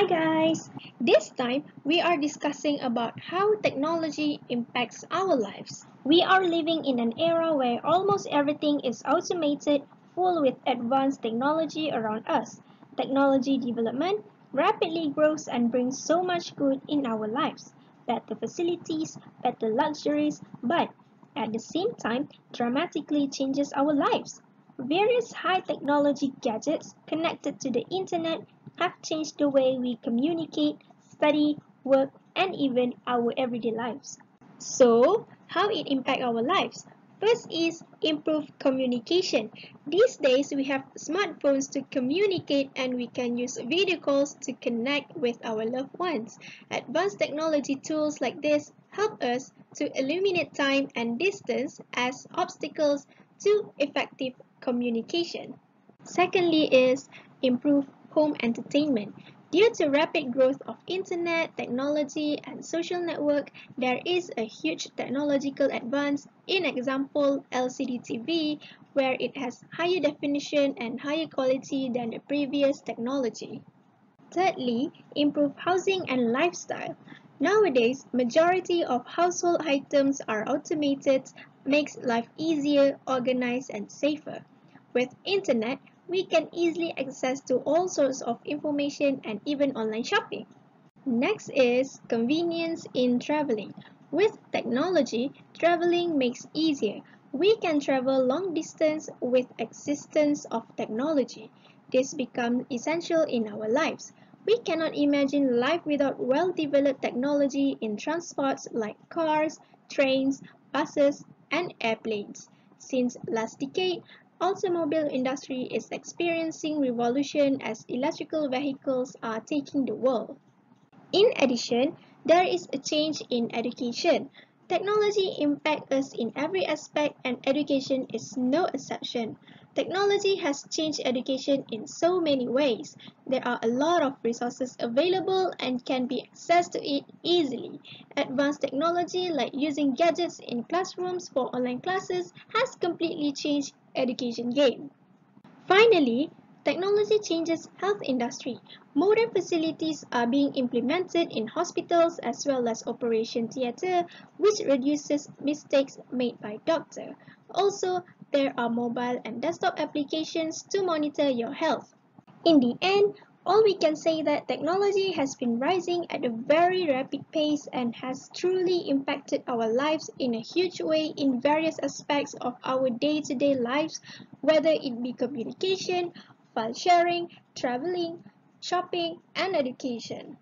Hi guys! This time we are discussing about how technology impacts our lives. We are living in an era where almost everything is automated, full with advanced technology around us. Technology development rapidly grows and brings so much good in our lives. Better facilities, better luxuries, but at the same time dramatically changes our lives. Various high technology gadgets connected to the internet have changed the way we communicate, study, work, and even our everyday lives. So, how it impact our lives? First is improved communication. These days, we have smartphones to communicate and we can use video calls to connect with our loved ones. Advanced technology tools like this help us to eliminate time and distance as obstacles to effective communication. Secondly is improve home entertainment. Due to rapid growth of internet, technology, and social network, there is a huge technological advance, in example LCD TV, where it has higher definition and higher quality than the previous technology. Thirdly, improve housing and lifestyle. Nowadays, majority of household items are automated, makes life easier, organized, and safer. With internet, we can easily access to all sorts of information and even online shopping. Next is convenience in traveling. With technology, traveling makes easier. We can travel long distance with existence of technology. This becomes essential in our lives. We cannot imagine life without well-developed technology in transports like cars, trains, buses, and airplanes. Since last decade, automobile industry is experiencing revolution as electrical vehicles are taking the world. In addition, there is a change in education. Technology impacts us in every aspect and education is no exception. Technology has changed education in so many ways. There are a lot of resources available and can be accessed to it easily. Advanced technology like using gadgets in classrooms for online classes has completely changed education game. Finally, technology changes health industry. Modern facilities are being implemented in hospitals as well as operation theatre, which reduces mistakes made by doctor. Also, there are mobile and desktop applications to monitor your health. In the end, all we can say that technology has been rising at a very rapid pace and has truly impacted our lives in a huge way in various aspects of our day-to-day -day lives, whether it be communication, file sharing, traveling, shopping, and education.